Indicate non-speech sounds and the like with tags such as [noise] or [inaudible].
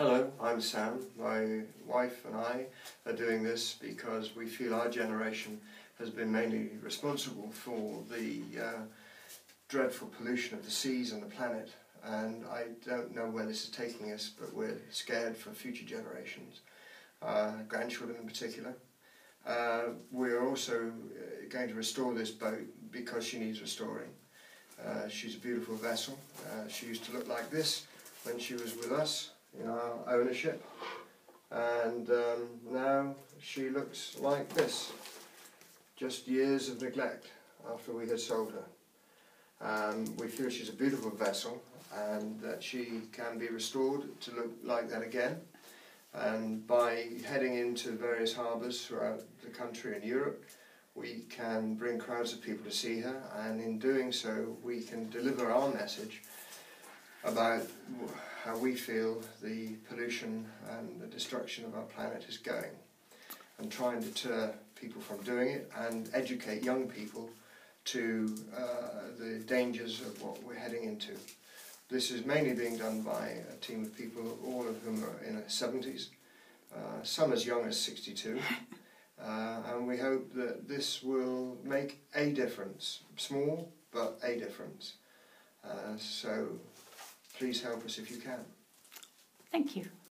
Hello, I'm Sam. My wife and I are doing this because we feel our generation has been mainly responsible for the uh, dreadful pollution of the seas and the planet. And I don't know where this is taking us, but we're scared for future generations, uh, grandchildren in particular. Uh, we're also uh, going to restore this boat because she needs restoring. Uh, she's a beautiful vessel. Uh, she used to look like this when she was with us our ownership. And um, now she looks like this. Just years of neglect after we had sold her. Um, we feel she's a beautiful vessel and that she can be restored to look like that again. And by heading into various harbours throughout the country and Europe we can bring crowds of people to see her. And in doing so we can deliver our message about how we feel the pollution and the destruction of our planet is going and try and deter people from doing it and educate young people to uh, the dangers of what we're heading into. This is mainly being done by a team of people, all of whom are in their 70s, uh, some as young as 62. [laughs] Uh, and we hope that this will make a difference, small but a difference. Uh, so please help us if you can. Thank you.